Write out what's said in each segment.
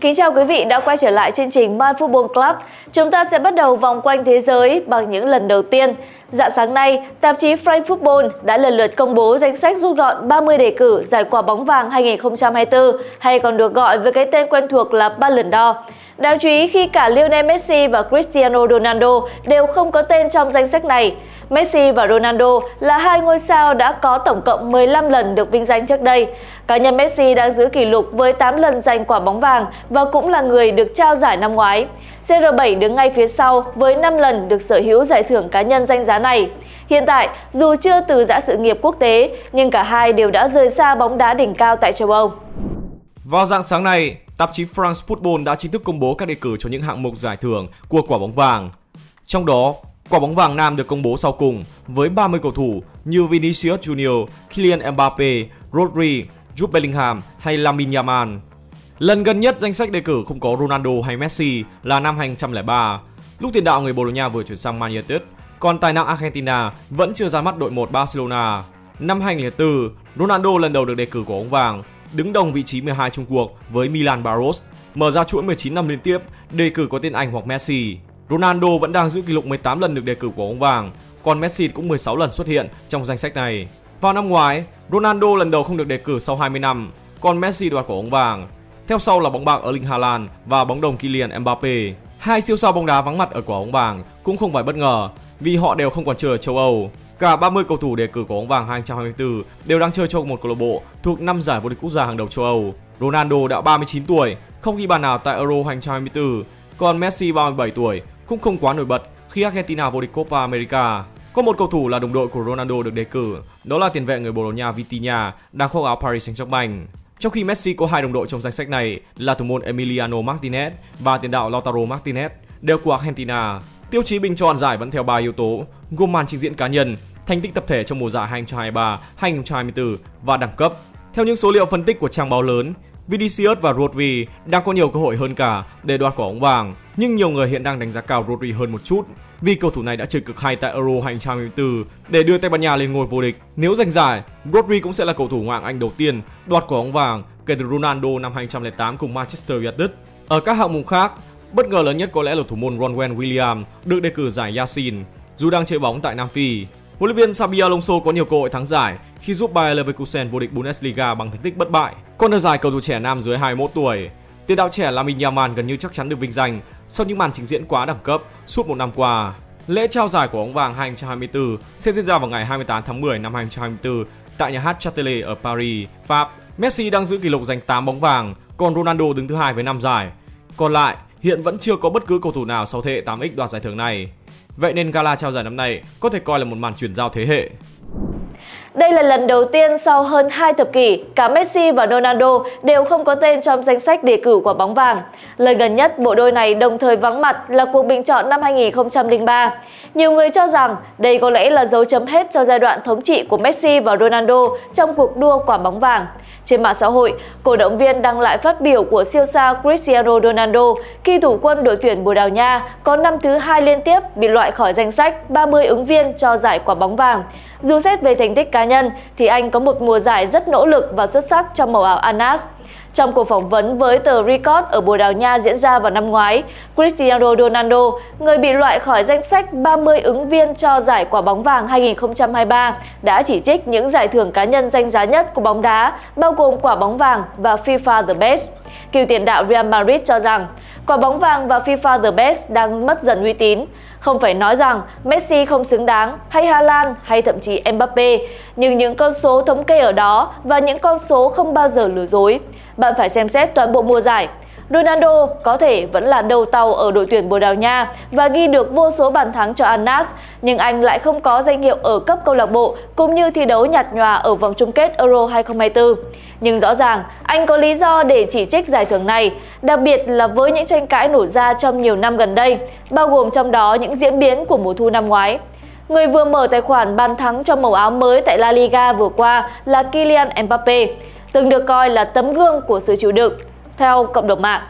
Kính chào quý vị đã quay trở lại chương trình My Football Club. Chúng ta sẽ bắt đầu vòng quanh thế giới bằng những lần đầu tiên. Dạng sáng nay, tạp chí Frank Football đã lần lượt công bố danh sách rút gọn 30 đề cử giải quả bóng vàng 2024 hay còn được gọi với cái tên quen thuộc là Ballon d'Or. Đáng chú ý khi cả Lionel Messi và Cristiano Ronaldo đều không có tên trong danh sách này. Messi và Ronaldo là hai ngôi sao đã có tổng cộng 15 lần được vinh danh trước đây. Cá nhân Messi đang giữ kỷ lục với 8 lần giành quả bóng vàng và cũng là người được trao giải năm ngoái. CR7 đứng ngay phía sau với 5 lần được sở hữu giải thưởng cá nhân danh giá này. Hiện tại, dù chưa từ giã sự nghiệp quốc tế, nhưng cả hai đều đã rời xa bóng đá đỉnh cao tại châu Âu. Vào dạng sáng nay, tạp chí France Football đã chính thức công bố các đề cử cho những hạng mục giải thưởng của quả bóng vàng. Trong đó, quả bóng vàng nam được công bố sau cùng với 30 cầu thủ như Vinicius Junior, Kylian Mbappe, Rodri, Jude Bellingham hay Lamine Yamal. Lần gần nhất danh sách đề cử không có Ronaldo hay Messi là năm 2003, lúc tiền đạo người Bồ Đào Nha vừa chuyển sang Man United, còn tài năng Argentina vẫn chưa ra mắt đội 1 Barcelona. Năm 2004, Ronaldo lần đầu được đề cử của bóng vàng đứng đồng vị trí 12 chung cuộc với Milan Baros, mở ra chuỗi 19 năm liên tiếp đề cử có tên Anh hoặc Messi. Ronaldo vẫn đang giữ kỷ lục 18 lần được đề cử của bóng vàng, còn Messi cũng 16 lần xuất hiện trong danh sách này. Vào năm ngoái, Ronaldo lần đầu không được đề cử sau 20 năm, còn Messi đoạt quả bóng vàng. Theo sau là bóng bạc Erling Haaland và bóng đồng Kylian Mbappe. Hai siêu sao bóng đá vắng mặt ở quả bóng vàng cũng không phải bất ngờ vì họ đều không còn chơi ở châu Âu. Cả 30 cầu thủ đề cử của bóng vàng 2024 đều đang chơi cho một câu lạc bộ thuộc 5 giải vô địch quốc gia hàng đầu châu Âu. Ronaldo đã 39 tuổi, không ghi bàn nào tại Euro 2024, còn Messi 37 tuổi cũng không quá nổi bật khi Argentina vô địch Copa America. Có một cầu thủ là đồng đội của Ronaldo được đề cử, đó là tiền vệ người Bồ Đào Nha Vitinha đang khoác áo Paris Saint-Germain. Trong khi Messi có hai đồng đội trong danh sách này là thủ môn Emiliano Martinez và tiền đạo Lautaro Martinez, đều của Argentina. Tiêu chí bình chọn giải vẫn theo ba yếu tố, gồm màn trình diễn cá nhân, thành tích tập thể trong mùa giải 2023-2024 và đẳng cấp. Theo những số liệu phân tích của trang báo lớn, Vinicius và Rodri đang có nhiều cơ hội hơn cả để đoạt quả bóng vàng, nhưng nhiều người hiện đang đánh giá cao Rodri hơn một chút vì cầu thủ này đã chơi cực hay tại Euro 2024 để đưa Tây Ban Nha lên ngôi vô địch. Nếu giành giải, Rodri cũng sẽ là cầu thủ ngoại Anh đầu tiên đoạt quả bóng vàng kể từ Ronaldo năm 2008 cùng Manchester United. Ở các hạng mục khác, bất ngờ lớn nhất có lẽ là thủ môn Ronwen Williams được đề cử giải Yasin dù đang chơi bóng tại Nam Phi. Huấn luyện viên Xabi Alonso có nhiều cơ hội thắng giải khi giúp Bayer Leverkusen vô địch Bundesliga bằng thành tích bất bại. Còn ở giải cầu thủ trẻ nam dưới 21 tuổi, tiền đạo trẻ Lamine Yamal gần như chắc chắn được vinh danh sau những màn trình diễn quá đẳng cấp suốt một năm qua. Lễ trao giải của bóng vàng 2024 sẽ diễn ra vào ngày 28 tháng 10 năm 2024 tại nhà hát Châtelet ở Paris, Pháp. Messi đang giữ kỷ lục giành 8 bóng vàng, còn Ronaldo đứng thứ hai với 5 giải. Còn lại, hiện vẫn chưa có bất cứ cầu thủ nào sau thế hệ 8X đoạt giải thưởng này. Vậy nên gala trao giải năm nay có thể coi là một màn chuyển giao thế hệ. Đây là lần đầu tiên sau hơn 2 thập kỷ, cả Messi và Ronaldo đều không có tên trong danh sách đề cử quả bóng vàng. Lần gần nhất, bộ đôi này đồng thời vắng mặt là cuộc bình chọn năm 2003. Nhiều người cho rằng đây có lẽ là dấu chấm hết cho giai đoạn thống trị của Messi và Ronaldo trong cuộc đua quả bóng vàng. Trên mạng xã hội, cổ động viên đăng lại phát biểu của siêu sao Cristiano Ronaldo khi thủ quân đội tuyển Bồ Đào Nha có năm thứ hai liên tiếp bị loại khỏi danh sách 30 ứng viên cho giải quả bóng vàng. Dù xét về thành tích cá nhân thì anh có một mùa giải rất nỗ lực và xuất sắc trong màu áo Anas. Trong cuộc phỏng vấn với tờ Record ở Bồ Đào Nha diễn ra vào năm ngoái, Cristiano Ronaldo, người bị loại khỏi danh sách 30 ứng viên cho giải quả bóng vàng 2023, đã chỉ trích những giải thưởng cá nhân danh giá nhất của bóng đá, bao gồm quả bóng vàng và FIFA The Best. Cựu tiền đạo Real Madrid cho rằng, quả bóng vàng và FIFA The Best đang mất dần uy tín. Không phải nói rằng Messi không xứng đáng, hay Haaland, hay thậm chí Mbappe, nhưng những con số thống kê ở đó và những con số không bao giờ lừa dối. Bạn phải xem xét toàn bộ mùa giải. Ronaldo có thể vẫn là đầu tàu ở đội tuyển Bồ Đào Nha và ghi được vô số bàn thắng cho Anas, nhưng anh lại không có danh hiệu ở cấp câu lạc bộ cũng như thi đấu nhạt nhòa ở vòng chung kết Euro 2024. Nhưng rõ ràng, anh có lý do để chỉ trích giải thưởng này, đặc biệt là với những tranh cãi nổ ra trong nhiều năm gần đây, bao gồm trong đó những diễn biến của mùa thu năm ngoái. Người vừa mở tài khoản bàn thắng cho màu áo mới tại La Liga vừa qua là Kylian Mbappe, từng được coi là tấm gương của sự chịu đựng theo cộng đồng mạng.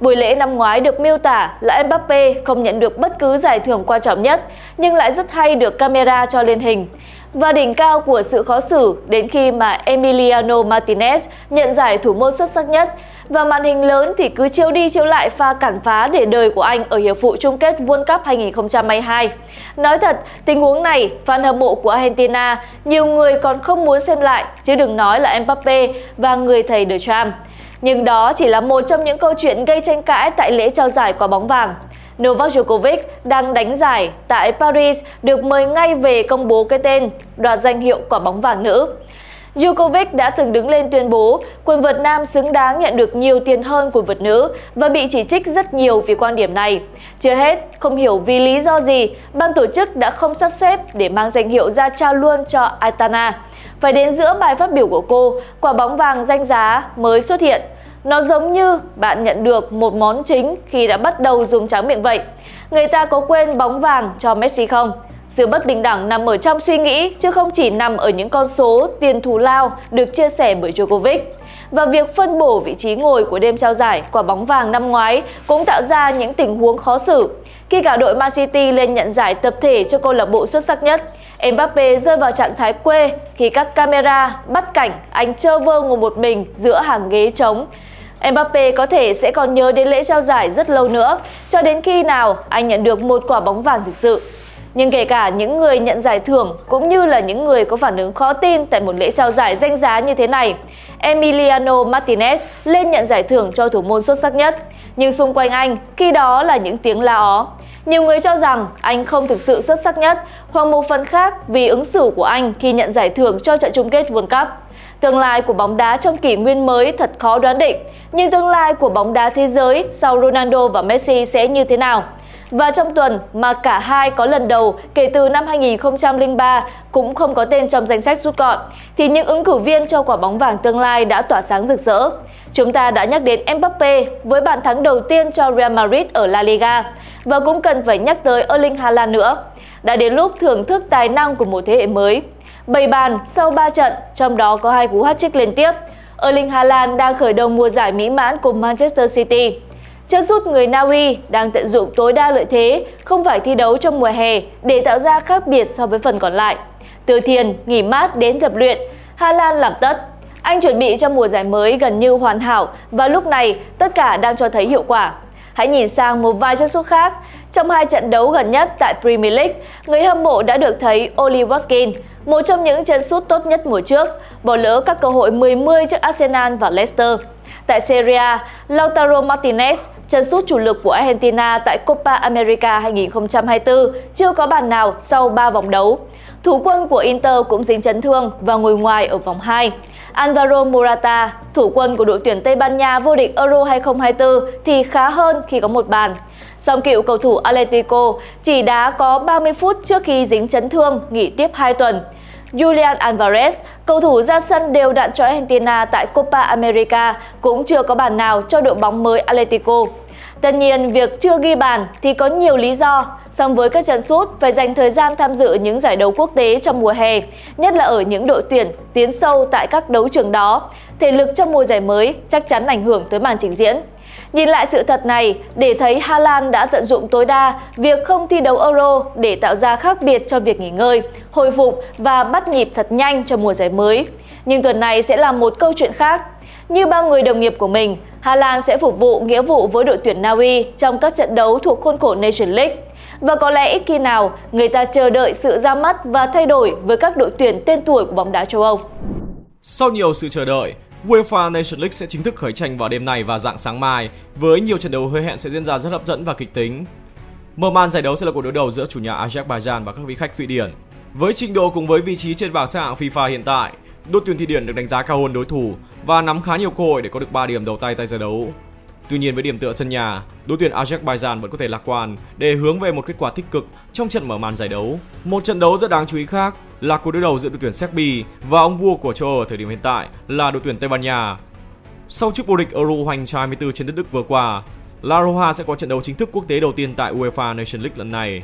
Buổi lễ năm ngoái được miêu tả là Mbappe không nhận được bất cứ giải thưởng quan trọng nhất, nhưng lại rất hay được camera cho lên hình. Và đỉnh cao của sự khó xử đến khi mà Emiliano Martinez nhận giải thủ môn xuất sắc nhất. và màn hình lớn thì cứ chiếu đi chiếu lại pha cản phá để đời của anh ở hiệp phụ chung kết World Cup 2022. Nói thật, tình huống này, fan hâm mộ của Argentina, nhiều người còn không muốn xem lại, chứ đừng nói là Mbappe và người thầy De Trump. Nhưng đó chỉ là một trong những câu chuyện gây tranh cãi tại lễ trao giải quả bóng vàng. Novak Djokovic đang đánh giải tại Paris được mời ngay về công bố cái tên đoạt danh hiệu quả bóng vàng nữ. Djokovic đã từng đứng lên tuyên bố quần vợt nam xứng đáng nhận được nhiều tiền hơn của vợt nữ và bị chỉ trích rất nhiều vì quan điểm này. Chưa hết, không hiểu vì lý do gì, ban tổ chức đã không sắp xếp để mang danh hiệu ra trao luôn cho Aitana. Phải đến giữa bài phát biểu của cô, quả bóng vàng danh giá mới xuất hiện. Nó giống như bạn nhận được một món chính khi đã bắt đầu dùng tráng miệng vậy. Người ta có quên bóng vàng cho Messi không? Sự bất bình đẳng nằm ở trong suy nghĩ chứ không chỉ nằm ở những con số tiền thù lao được chia sẻ bởi Djokovic. Và việc phân bổ vị trí ngồi của đêm trao giải quả bóng vàng năm ngoái cũng tạo ra những tình huống khó xử. Khi cả đội Man City lên nhận giải tập thể cho câu lạc bộ xuất sắc nhất, Mbappe rơi vào trạng thái quê khi các camera bắt cảnh anh chơ vơ ngồi một mình giữa hàng ghế trống. Mbappe có thể sẽ còn nhớ đến lễ trao giải rất lâu nữa, cho đến khi nào anh nhận được một quả bóng vàng thực sự. Nhưng kể cả những người nhận giải thưởng cũng như là những người có phản ứng khó tin tại một lễ trao giải danh giá như thế này, Emiliano Martinez lên nhận giải thưởng cho thủ môn xuất sắc nhất. Nhưng xung quanh anh khi đó là những tiếng la ó. Nhiều người cho rằng anh không thực sự xuất sắc nhất hoặc một phần khác vì ứng xử của anh khi nhận giải thưởng cho trận chung kết World Cup. Tương lai của bóng đá trong kỷ nguyên mới thật khó đoán định, nhưng tương lai của bóng đá thế giới sau Ronaldo và Messi sẽ như thế nào? Và trong tuần mà cả hai có lần đầu kể từ năm 2003 cũng không có tên trong danh sách rút gọn, thì những ứng cử viên cho quả bóng vàng tương lai đã tỏa sáng rực rỡ. Chúng ta đã nhắc đến Mbappe với bàn thắng đầu tiên cho Real Madrid ở La Liga và cũng cần phải nhắc tới Erling Haaland nữa. Đã đến lúc thưởng thức tài năng của một thế hệ mới. Bảy bàn sau 3 trận, trong đó có hai cú hat-trick liên tiếp. Erling Haaland đang khởi đầu mùa giải mỹ mãn cùng Manchester City. Chân sút người Na Uy đang tận dụng tối đa lợi thế, không phải thi đấu trong mùa hè để tạo ra khác biệt so với phần còn lại. Từ thiền, nghỉ mát đến tập luyện, Hà Lan làm tất. Anh chuẩn bị cho mùa giải mới gần như hoàn hảo và lúc này tất cả đang cho thấy hiệu quả. Hãy nhìn sang một vài chân sút khác. Trong hai trận đấu gần nhất tại Premier League, người hâm mộ đã được thấy Oli Watkins, một trong những chân sút tốt nhất mùa trước, bỏ lỡ các cơ hội 10-10 trước Arsenal và Leicester. Tại Serie A, Lautaro Martinez, chân sút chủ lực của Argentina tại Copa America 2024, chưa có bàn nào sau 3 vòng đấu. Thủ quân của Inter cũng dính chấn thương và ngồi ngoài ở vòng 2. Alvaro Morata, thủ quân của đội tuyển Tây Ban Nha vô địch Euro 2024 thì khá hơn khi có một bàn. Song cựu cầu thủ Atletico chỉ đá có 30 phút trước khi dính chấn thương, nghỉ tiếp 2 tuần. Julian Alvarez, cầu thủ ra sân đều đặn cho Argentina tại Copa America, cũng chưa có bàn nào cho đội bóng mới Atletico. Tất nhiên, việc chưa ghi bàn thì có nhiều lý do, song với các trận sút phải dành thời gian tham dự những giải đấu quốc tế trong mùa hè, nhất là ở những đội tuyển tiến sâu tại các đấu trường đó. Thể lực trong mùa giải mới chắc chắn ảnh hưởng tới màn trình diễn. Nhìn lại sự thật này, để thấy Hà Lan đã tận dụng tối đa việc không thi đấu Euro để tạo ra khác biệt cho việc nghỉ ngơi, hồi phục và bắt nhịp thật nhanh cho mùa giải mới. Nhưng tuần này sẽ là một câu chuyện khác. Như ba người đồng nghiệp của mình, Hà Lan sẽ phục vụ nghĩa vụ với đội tuyển Na Uy trong các trận đấu thuộc khuôn khổ Nation League. Và có lẽ ít khi nào người ta chờ đợi sự ra mắt và thay đổi với các đội tuyển tên tuổi của bóng đá châu Âu. Sau nhiều sự chờ đợi, UEFA Nation League sẽ chính thức khởi tranh vào đêm nay và dạng sáng mai với nhiều trận đấu hứa hẹn sẽ diễn ra rất hấp dẫn và kịch tính. Mở màn giải đấu sẽ là cuộc đối đầu giữa chủ nhà Azerbaijan và các vị khách Thụy Điển. Với trình độ cùng với vị trí trên bảng xếp hạng FIFA hiện tại, đội tuyển Thụy Điển được đánh giá cao hơn đối thủ và nắm khá nhiều cơ hội để có được 3 điểm đầu tay tại giải đấu. Tuy nhiên với điểm tựa sân nhà, đội tuyển Azerbaijan vẫn có thể lạc quan để hướng về một kết quả tích cực trong trận mở màn giải đấu. Một trận đấu rất đáng chú ý khác là cuộc đối đầu giữa đội tuyển Serbia và ông vua của châu Âu ở thời điểm hiện tại là đội tuyển Tây Ban Nha. Sau chức vô địch Euro 24 trên đất Đức vừa qua, La Roja sẽ có trận đấu chính thức quốc tế đầu tiên tại UEFA Nation League lần này.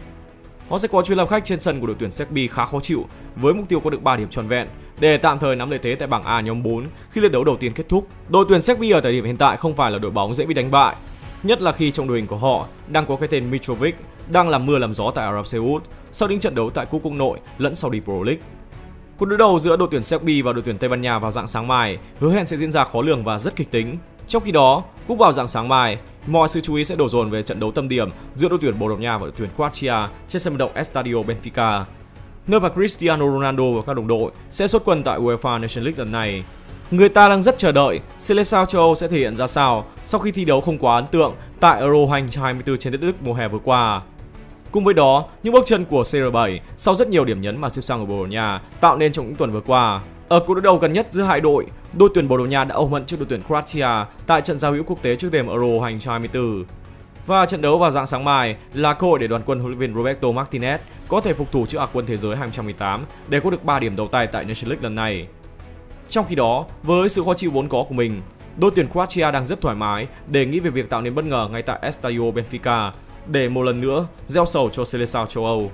Họ sẽ có chuyến làm khách trên sân của đội tuyển Serbia khá khó chịu với mục tiêu có được 3 điểm tròn vẹn để tạm thời nắm lợi thế tại bảng A nhóm 4 khi lượt đấu đầu tiên kết thúc. Đội tuyển Serbia ở thời điểm hiện tại không phải là đội bóng dễ bị đánh bại, nhất là khi trong đội hình của họ đang có cái tên Mitrovic đang làm mưa làm gió tại Ả Rập Xê Út sau những trận đấu tại Cúp Quốc nội lẫn Saudi Pro League. Cuộc đối đầu giữa đội tuyển Serbia và đội tuyển Tây Ban Nha vào dạng sáng mai hứa hẹn sẽ diễn ra khó lường và rất kịch tính. Trong khi đó, cũng vào dạng sáng mai, mọi sự chú ý sẽ đổ dồn về trận đấu tâm điểm giữa đội tuyển Bồ Đào Nha và đội tuyển Croatia trên sân vận động Estadio Benfica, nơi mà Cristiano Ronaldo và các đồng đội sẽ xuất quân tại UEFA Nations League lần này. Người ta đang rất chờ đợi Seleção châu Âu sẽ thể hiện ra sao sau khi thi đấu không quá ấn tượng tại Euro 2024 trên đất Đức mùa hè vừa qua. Cùng với đó, những bước chân của CR7 sau rất nhiều điểm nhấn mà siêu sang ở Bồ Đào Nha tạo nên trong những tuần vừa qua. Ở cuộc đối đầu gần nhất giữa hai đội, đội tuyển Bồ Đào Nha đã ôm hận trước đội tuyển Croatia tại trận giao hữu quốc tế trước thềm Euro 2024. Và trận đấu vào dạng sáng mai là cơ hội để đoàn quân huấn luyện viên Roberto Martinez có thể phục thủ trước Á quân thế giới 2018 để có được 3 điểm đầu tay tại Nations League lần này. Trong khi đó, với sự khó chịu vốn có của mình, đội tuyển Croatia đang rất thoải mái để nghĩ về việc tạo nên bất ngờ ngay tại Estadio Benfica để một lần nữa gieo sầu cho Seleção châu Âu.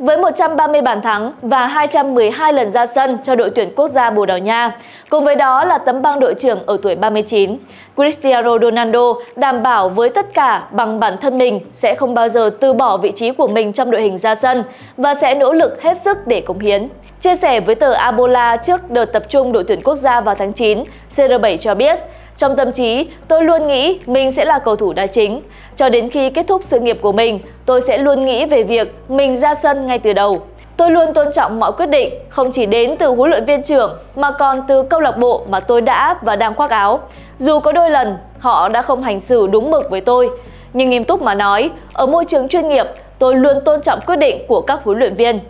Với 130 bàn thắng và 212 lần ra sân cho đội tuyển quốc gia Bồ Đào Nha, cùng với đó là tấm băng đội trưởng ở tuổi 39, Cristiano Ronaldo đảm bảo với tất cả bằng bản thân mình sẽ không bao giờ từ bỏ vị trí của mình trong đội hình ra sân và sẽ nỗ lực hết sức để cống hiến. Chia sẻ với tờ Abola trước đợt tập trung đội tuyển quốc gia vào tháng 9, CR7 cho biết, trong tâm trí, tôi luôn nghĩ mình sẽ là cầu thủ đá chính. Cho đến khi kết thúc sự nghiệp của mình, tôi sẽ luôn nghĩ về việc mình ra sân ngay từ đầu. Tôi luôn tôn trọng mọi quyết định, không chỉ đến từ huấn luyện viên trưởng mà còn từ câu lạc bộ mà tôi đã và đang khoác áo. Dù có đôi lần họ đã không hành xử đúng mực với tôi, nhưng nghiêm túc mà nói, ở môi trường chuyên nghiệp, tôi luôn tôn trọng quyết định của các huấn luyện viên.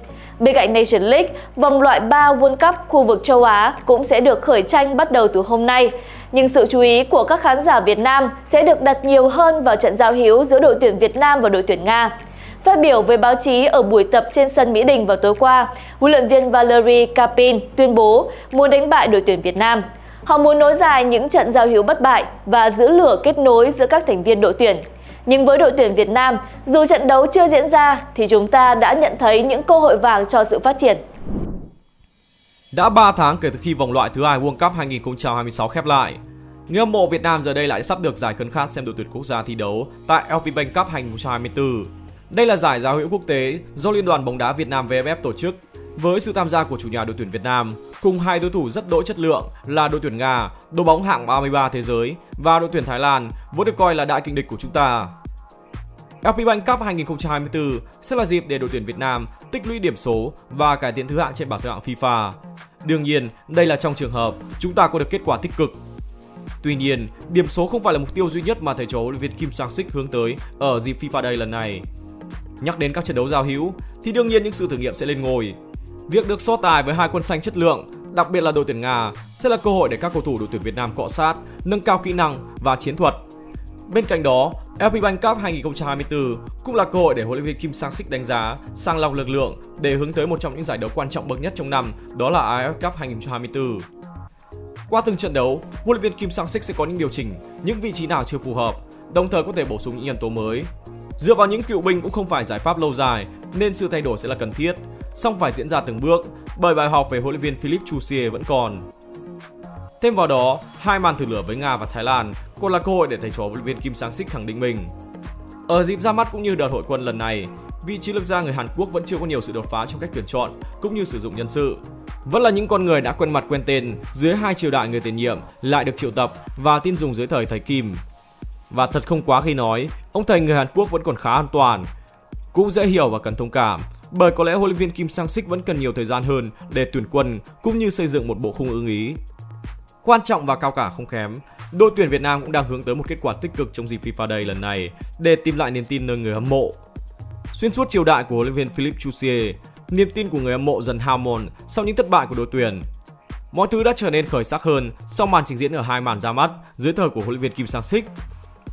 Bên cạnh Nation League, vòng loại 3 World Cup khu vực châu Á cũng sẽ được khởi tranh bắt đầu từ hôm nay. Nhưng sự chú ý của các khán giả Việt Nam sẽ được đặt nhiều hơn vào trận giao hữu giữa đội tuyển Việt Nam và đội tuyển Nga. Phát biểu với báo chí ở buổi tập trên sân Mỹ Đình vào tối qua, huấn luyện viên Valery Kapin tuyên bố muốn đánh bại đội tuyển Việt Nam. Họ muốn nối dài những trận giao hữu bất bại và giữ lửa kết nối giữa các thành viên đội tuyển. Nhưng với đội tuyển Việt Nam, dù trận đấu chưa diễn ra thì chúng ta đã nhận thấy những cơ hội vàng cho sự phát triển. Đã 3 tháng kể từ khi vòng loại thứ hai World Cup 2026 khép lại, người hâm mộ Việt Nam giờ đây lại sắp được giải khấn khát xem đội tuyển quốc gia thi đấu tại LP Bank Cup 2024. Đây là giải giao hữu quốc tế do Liên đoàn bóng đá Việt Nam VFF tổ chức với sự tham gia của chủ nhà đội tuyển Việt Nam cùng hai đối thủ rất đỗi chất lượng là đội tuyển Nga, đội bóng hạng 33 thế giới và đội tuyển Thái Lan vốn được coi là đại kình địch của chúng ta. LP Bank Cup 2024 sẽ là dịp để đội tuyển Việt Nam tích lũy điểm số và cải thiện thứ hạng trên bảng xếp hạng FIFA. Đương nhiên, đây là trong trường hợp chúng ta có được kết quả tích cực. Tuy nhiên, điểm số không phải là mục tiêu duy nhất mà thầy trò huấn luyện viên Kim Sang Sik hướng tới ở dịp FIFA Day lần này. Nhắc đến các trận đấu giao hữu thì đương nhiên những sự thử nghiệm sẽ lên ngôi. Việc được so tài với hai quân xanh chất lượng, đặc biệt là đội tuyển Nga, sẽ là cơ hội để các cầu thủ đội tuyển Việt Nam cọ sát, nâng cao kỹ năng và chiến thuật. Bên cạnh đó, LP Bank Cup 2024 cũng là cơ hội để huấn luyện viên Kim Sang Sik đánh giá, sang lọc lực lượng để hướng tới một trong những giải đấu quan trọng bậc nhất trong năm, đó là AFF Cup 2024. Qua từng trận đấu, huấn luyện viên Kim Sang Sik sẽ có những điều chỉnh, những vị trí nào chưa phù hợp, đồng thời có thể bổ sung những nhân tố mới. Dựa vào những cựu binh cũng không phải giải pháp lâu dài, nên sự thay đổi sẽ là cần thiết, song phải diễn ra từng bước, bởi bài học về huấn luyện viên Philip Chusier vẫn còn. Thêm vào đó, hai màn thử lửa với Nga và Thái Lan còn là cơ hội để thầy trò huấn luyện viên Kim Sang Sik khẳng định mình. Ở dịp ra mắt cũng như đợt hội quân lần này, vị trí lực gia người Hàn Quốc vẫn chưa có nhiều sự đột phá trong cách tuyển chọn cũng như sử dụng nhân sự. Vẫn là những con người đã quen mặt quen tên dưới hai triều đại người tiền nhiệm lại được triệu tập và tin dùng dưới thời thầy Kim. Và thật không quá khi nói, ông thầy người Hàn Quốc vẫn còn khá an toàn. Cũng dễ hiểu và cần thông cảm, bởi có lẽ huấn luyện viên Kim Sang Sik vẫn cần nhiều thời gian hơn để tuyển quân cũng như xây dựng một bộ khung ưng ý. Quan trọng và cao cả không kém, đội tuyển Việt Nam cũng đang hướng tới một kết quả tích cực trong dịp FIFA Day lần này để tìm lại niềm tin nơi người hâm mộ. Xuyên suốt triều đại của huấn luyện viên Philippe Chusier, niềm tin của người hâm mộ dần hao mòn sau những thất bại của đội tuyển. Mọi thứ đã trở nên khởi sắc hơn sau màn trình diễn ở hai màn ra mắt dưới thời của huấn luyện viên Kim Sang Sik.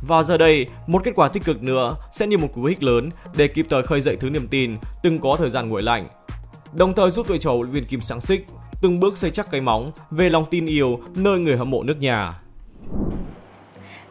Và giờ đây, một kết quả tích cực nữa sẽ như một cú hích lớn để kịp thời khơi dậy thứ niềm tin từng có thời gian nguội lạnh. Đồng thời giúp đội trò huấn luyện viên Kim Sang Sik từng bước xây chắc cái móng về lòng tin yêu nơi người hâm mộ nước nhà.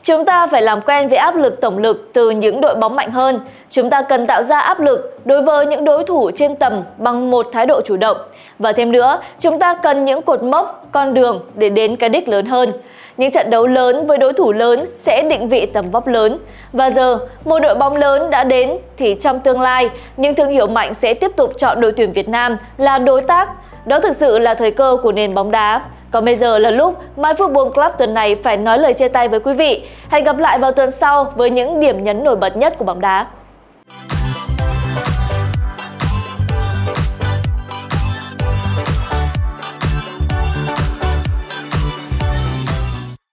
Chúng ta phải làm quen với áp lực tổng lực từ những đội bóng mạnh hơn. Chúng ta cần tạo ra áp lực đối với những đối thủ trên tầm bằng một thái độ chủ động. Và thêm nữa, chúng ta cần những cột mốc, con đường để đến cái đích lớn hơn. Những trận đấu lớn với đối thủ lớn sẽ định vị tầm vóc lớn. Và giờ, một đội bóng lớn đã đến thì trong tương lai, những thương hiệu mạnh sẽ tiếp tục chọn đội tuyển Việt Nam là đối tác. Đó thực sự là thời cơ của nền bóng đá. Còn bây giờ là lúc My Football Club tuần này phải nói lời chia tay với quý vị. Hẹn gặp lại vào tuần sau với những điểm nhấn nổi bật nhất của bóng đá.